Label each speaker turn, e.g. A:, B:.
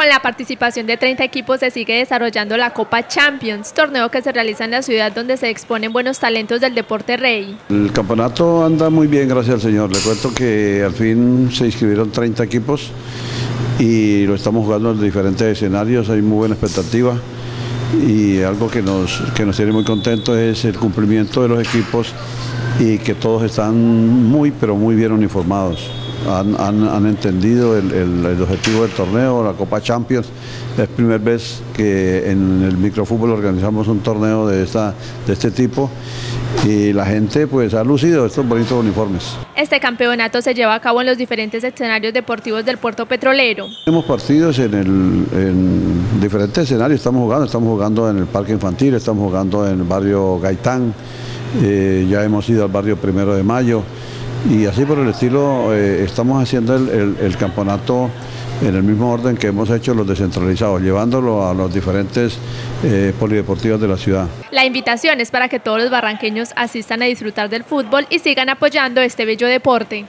A: Con la participación de 30 equipos se sigue desarrollando la Copa Champions, torneo que se realiza en la ciudad donde se exponen buenos talentos del deporte rey.
B: El campeonato anda muy bien, gracias al Señor. Le cuento que al fin se inscribieron 30 equipos y lo estamos jugando en diferentes escenarios, hay muy buena expectativa y algo que nos, que nos tiene muy contentos es el cumplimiento de los equipos y que todos están muy pero muy bien uniformados han, entendido el, objetivo del torneo, la Copa Champions. Es primera vez que en el microfútbol organizamos un torneo de, esta, de este tipo y la gente pues ha lucido estos bonitos uniformes.
A: Este campeonato se lleva a cabo en los diferentes escenarios deportivos del puerto petrolero.
B: Tenemos partidos en, el, diferentes escenarios, estamos jugando, estamos jugando en el parque infantil, estamos jugando en el barrio Gaitán, eh, ya hemos ido al barrio Primero de Mayo, y así por el estilo eh, estamos haciendo el, campeonato en el mismo orden que hemos hecho los descentralizados, llevándolo a los diferentes eh, polideportivos de la ciudad.
A: La invitación es para que todos los barranqueños asistan a disfrutar del fútbol y sigan apoyando este bello deporte.